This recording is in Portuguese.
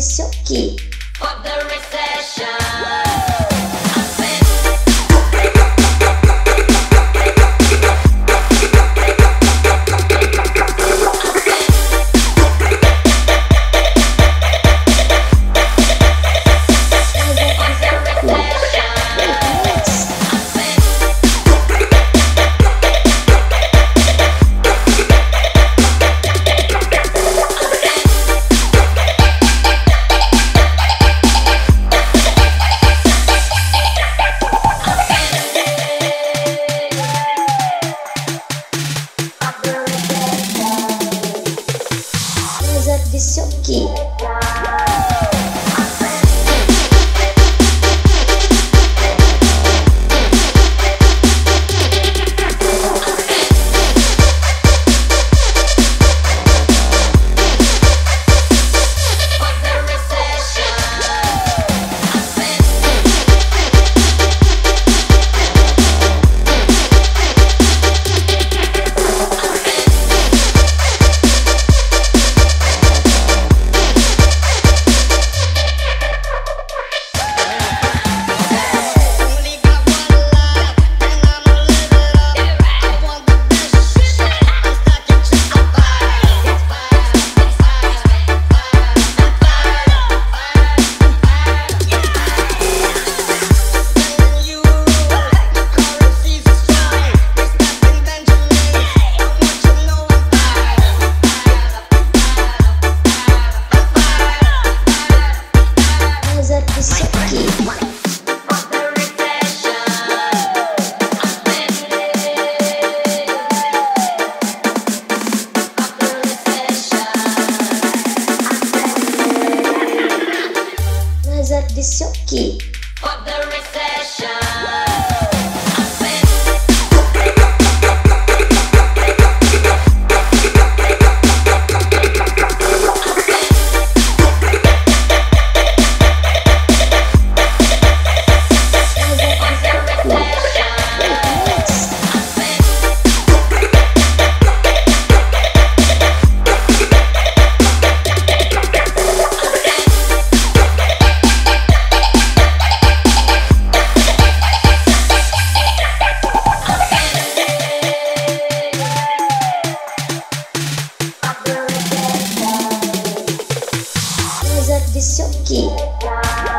aconteceu o quê? Geek. What? disse aqui.